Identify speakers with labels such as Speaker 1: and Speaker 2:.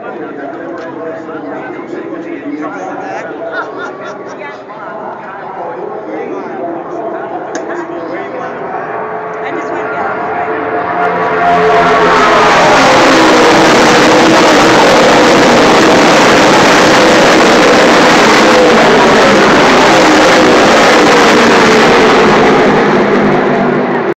Speaker 1: You're going back?